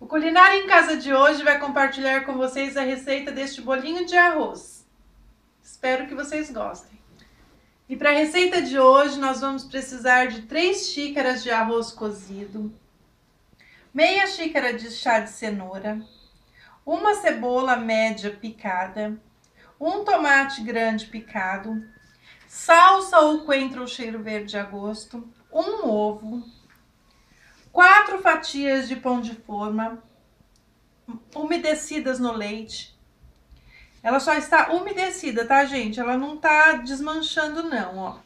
O Culinário em Casa de hoje vai compartilhar com vocês a receita deste bolinho de arroz. Espero que vocês gostem. E para a receita de hoje, nós vamos precisar de 3 xícaras de arroz cozido, meia xícara de chá de cenoura, uma cebola média picada, um tomate grande picado, salsa ou coentro ou cheiro verde a gosto, um ovo, quatro fatias de pão de forma, umedecidas no leite. Ela só está umedecida, tá, gente? Ela não tá desmanchando, não, ó.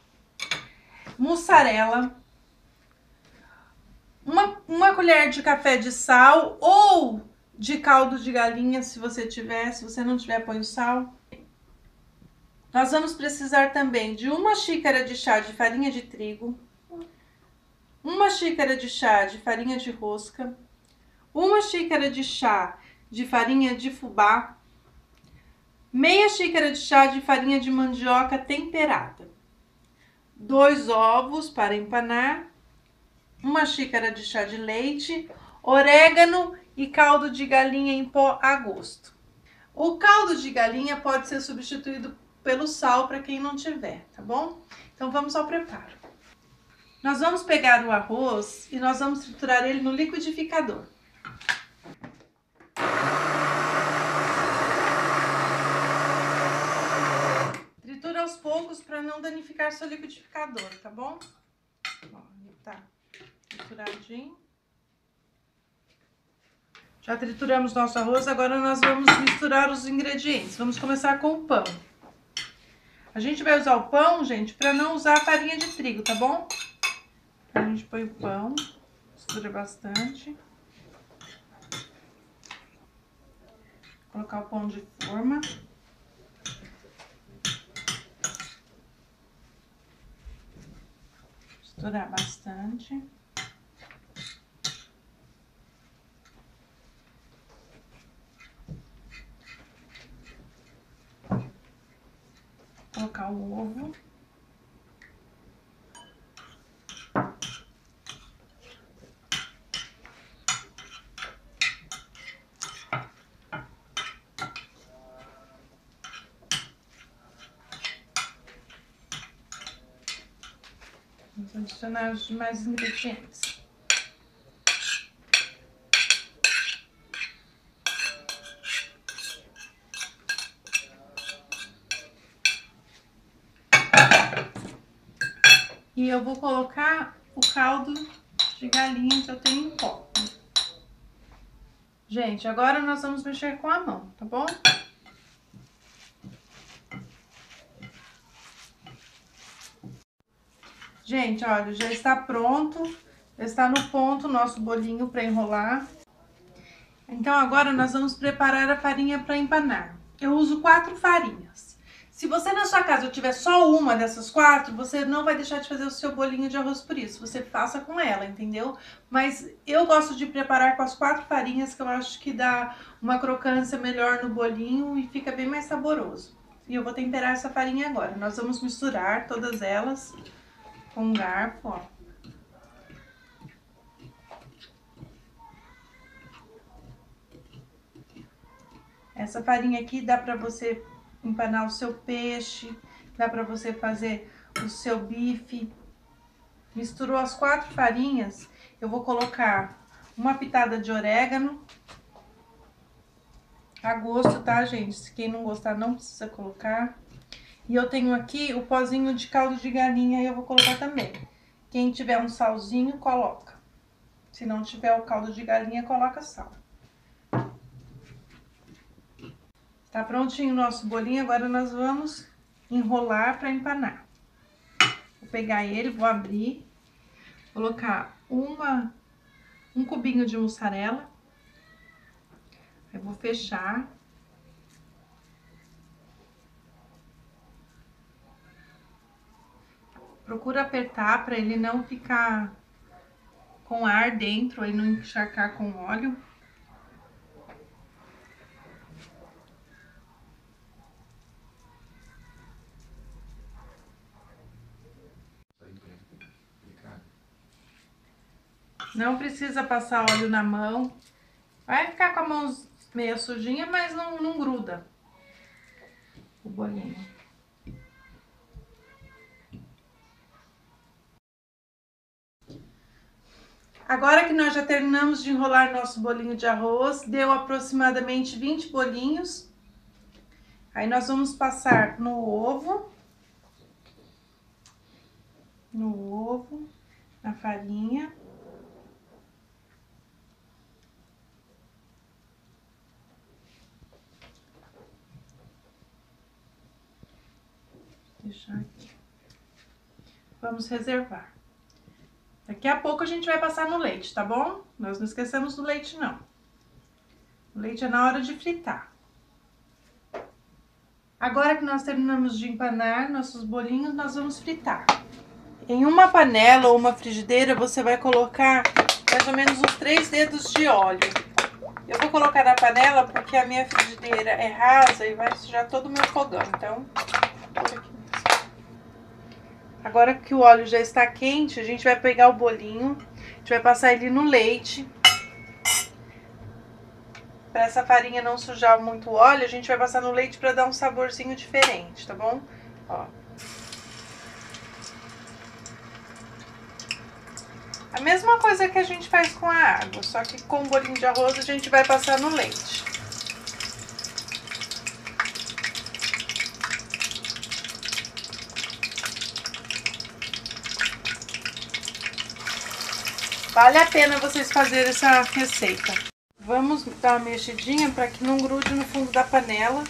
Mussarela. Uma, uma colher de café de sal ou de caldo de galinha, se você tiver. Se você não tiver, põe sal. Nós vamos precisar também de uma xícara de chá de farinha de trigo, uma xícara de chá de farinha de rosca, uma xícara de chá de farinha de fubá, meia xícara de chá de farinha de mandioca temperada, dois ovos para empanar, uma xícara de chá de leite, orégano e caldo de galinha em pó a gosto. O caldo de galinha pode ser substituído pelo sal para quem não tiver, tá bom? Então vamos ao preparo. Nós vamos pegar o arroz e nós vamos triturar ele no liquidificador. Tritura aos poucos para não danificar seu liquidificador, tá bom? Tá trituradinho. Já trituramos nosso arroz, agora nós vamos misturar os ingredientes. Vamos começar com o pão. A gente vai usar o pão, gente, para não usar farinha de trigo, tá bom? A gente põe o pão, mistura bastante. Colocar o pão de forma. Misturar bastante. Colocar o ovo. Adicionar os demais ingredientes. E eu vou colocar o caldo de galinha que eu tenho em pó. Gente, agora nós vamos mexer com a mão, tá bom? Gente, olha, já está pronto, já está no ponto o nosso bolinho para enrolar. Então, agora nós vamos preparar a farinha para empanar. Eu uso quatro farinhas. Se você na sua casa tiver só uma dessas quatro, você não vai deixar de fazer o seu bolinho de arroz por isso. Você faça com ela, entendeu? Mas eu gosto de preparar com as quatro farinhas, que eu acho que dá uma crocância melhor no bolinho e fica bem mais saboroso. E eu vou temperar essa farinha agora. Nós vamos misturar todas elas com um garfo, ó. Essa farinha aqui dá pra você empanar o seu peixe, dá pra você fazer o seu bife. Misturou as quatro farinhas, eu vou colocar uma pitada de orégano. A gosto, tá, gente? Quem não gostar, não precisa colocar. E eu tenho aqui o pozinho de caldo de galinha e eu vou colocar também. Quem tiver um salzinho, coloca. Se não tiver o caldo de galinha, coloca sal. Tá prontinho o nosso bolinho, agora nós vamos enrolar para empanar. Vou pegar ele, vou abrir, colocar uma, um cubinho de mussarela. Eu vou fechar. Procura apertar para ele não ficar com ar dentro, ele não encharcar com óleo. Não precisa passar óleo na mão. Vai ficar com a mão meio sujinha, mas não, não gruda o bolinho. Agora que nós já terminamos de enrolar nosso bolinho de arroz, deu aproximadamente 20 bolinhos. Aí nós vamos passar no ovo, no ovo, na farinha. Deixar aqui. Vamos reservar. Daqui a pouco a gente vai passar no leite, tá bom? Nós não esquecemos do leite, não. O leite é na hora de fritar. Agora que nós terminamos de empanar nossos bolinhos, nós vamos fritar. Em uma panela ou uma frigideira, você vai colocar mais ou menos uns três dedos de óleo. Eu vou colocar na panela porque a minha frigideira é rasa e vai sujar todo o meu fogão, então... Agora que o óleo já está quente, a gente vai pegar o bolinho, a gente vai passar ele no leite. Para essa farinha não sujar muito o óleo, a gente vai passar no leite para dar um saborzinho diferente, tá bom? Ó. A mesma coisa que a gente faz com a água, só que com o bolinho de arroz a gente vai passar no leite. Vale a pena vocês fazerem essa receita. Vamos dar uma mexidinha para que não grude no fundo da panela.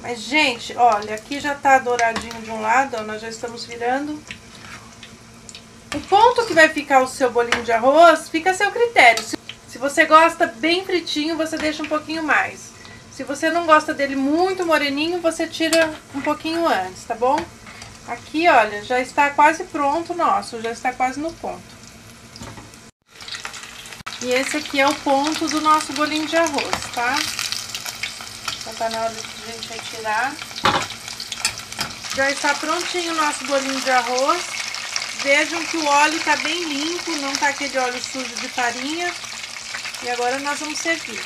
Mas, gente, olha, aqui já tá douradinho de um lado, ó, nós já estamos virando. O ponto que vai ficar o seu bolinho de arroz fica a seu critério. Se você gosta bem fritinho, você deixa um pouquinho mais. Se você não gosta dele muito moreninho, você tira um pouquinho antes, tá bom? Aqui, olha, já está quase pronto o nosso, já está quase no ponto. E esse aqui é o ponto do nosso bolinho de arroz, tá? Já tá na hora de a gente retirar. Já está prontinho o nosso bolinho de arroz. Vejam que o óleo tá bem limpo, não tá aquele óleo sujo de farinha. E agora nós vamos servir.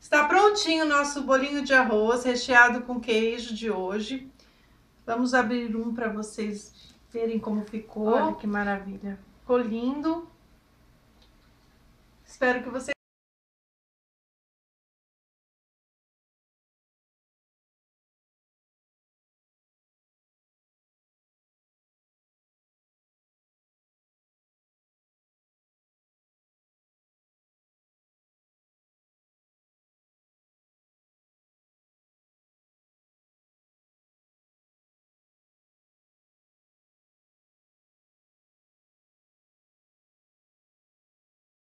Está prontinho o nosso bolinho de arroz recheado com queijo de hoje. Vamos abrir um para vocês verem como ficou. Olha que maravilha. Ficou lindo. Espero que você